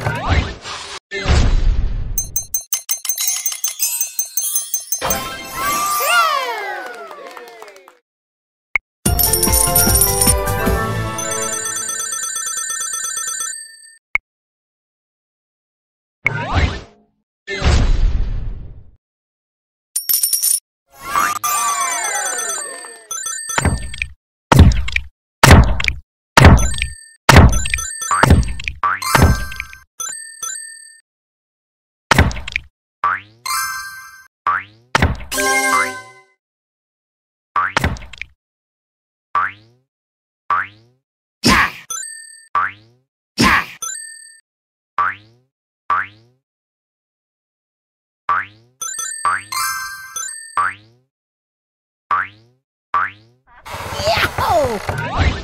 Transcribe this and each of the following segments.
了。Yahoo!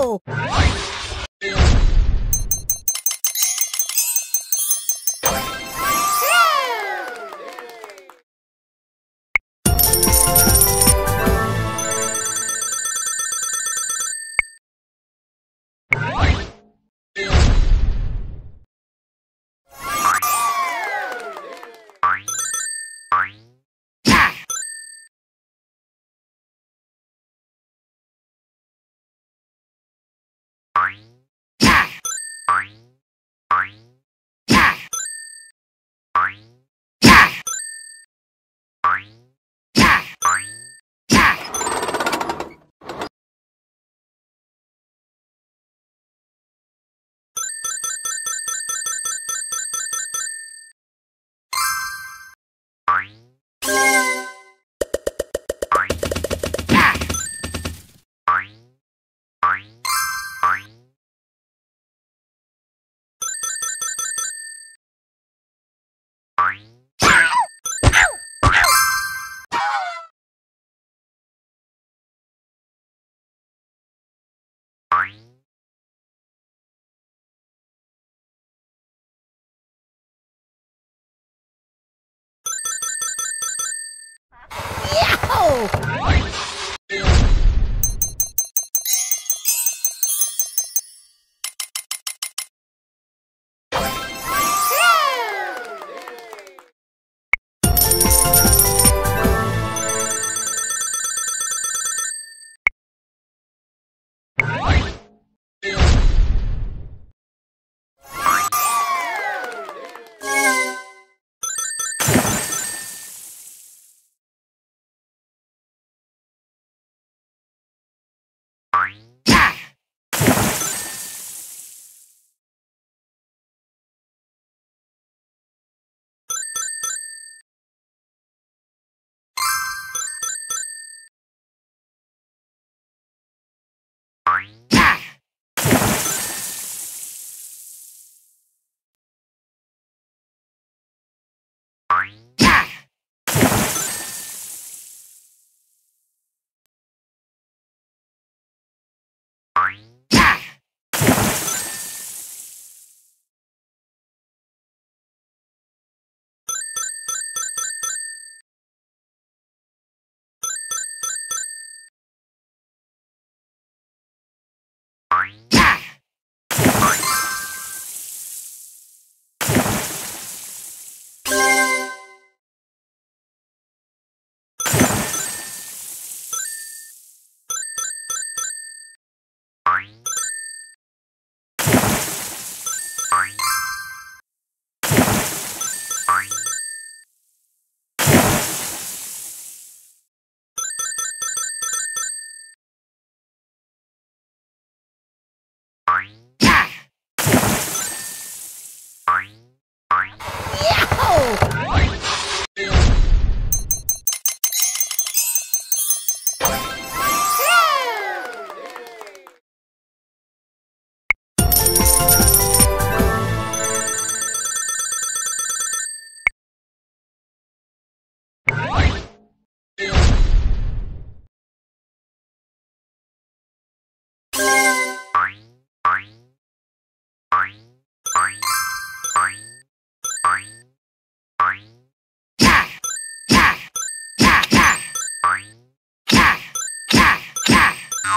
Yahoo!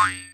Bye.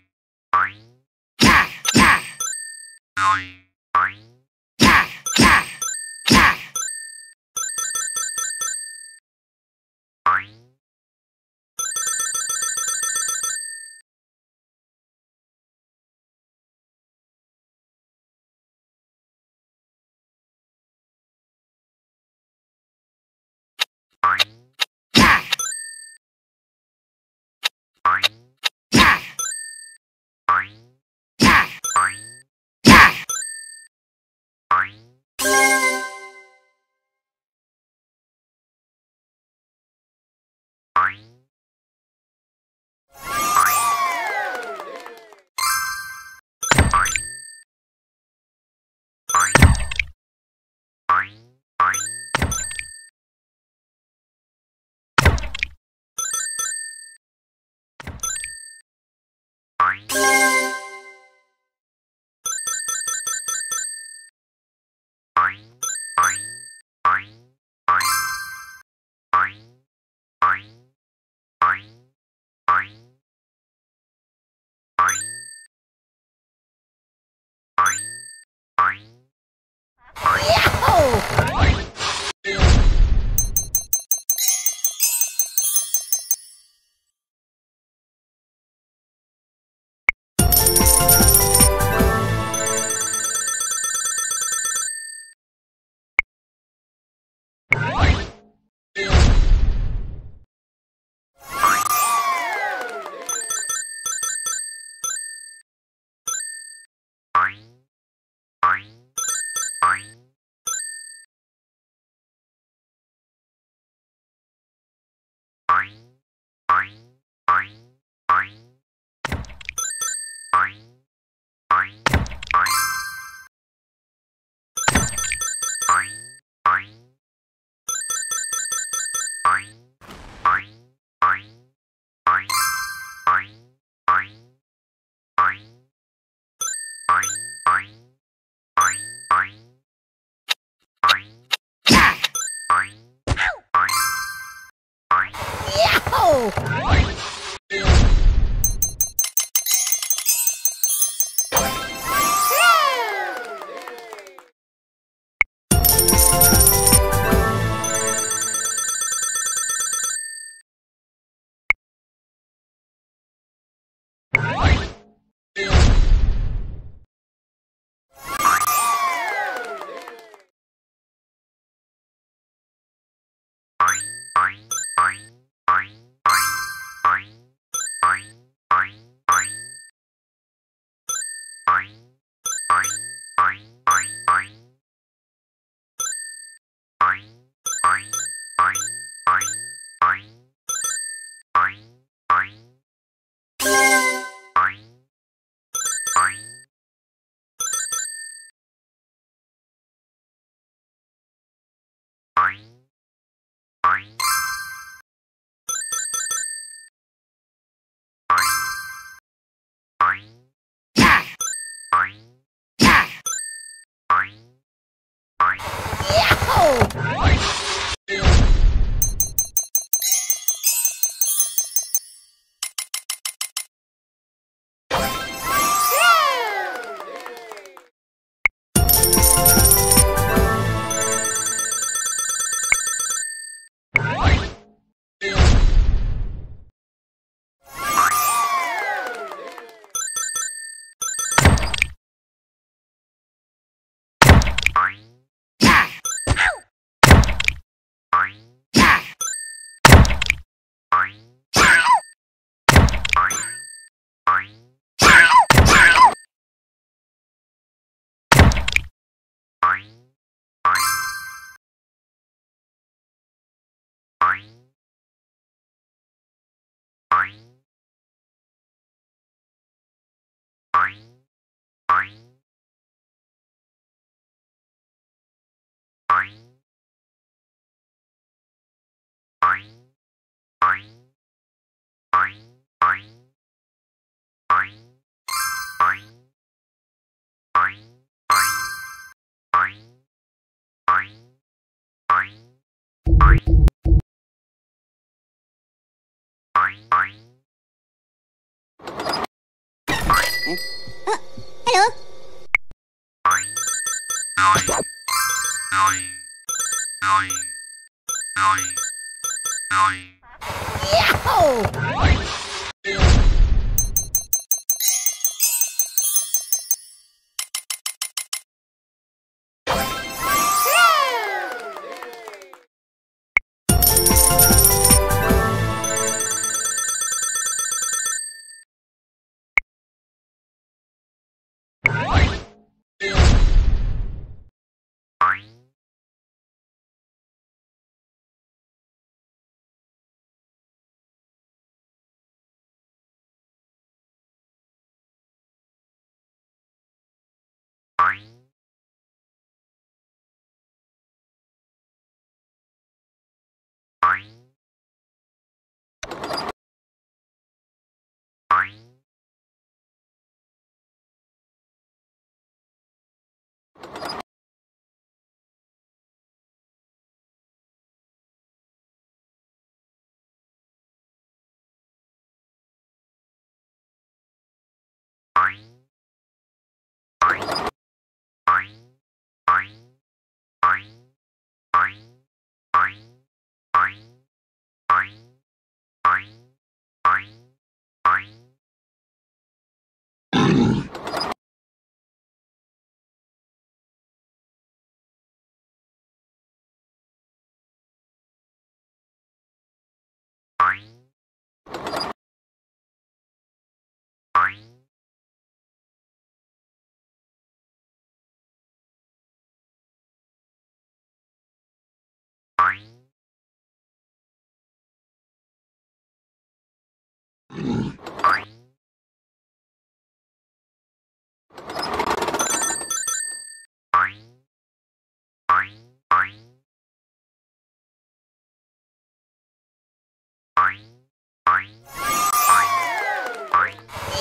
Oh!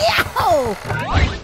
Yahoo!